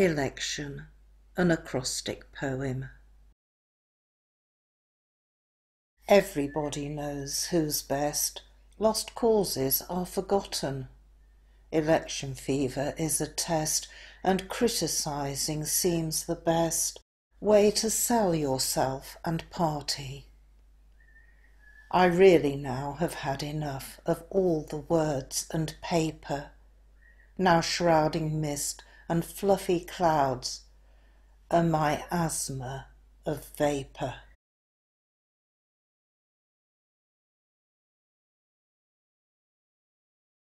Election, an acrostic poem. Everybody knows who's best. Lost causes are forgotten. Election fever is a test, and criticising seems the best way to sell yourself and party. I really now have had enough of all the words and paper, now shrouding mist and fluffy clouds, a miasma of vapour.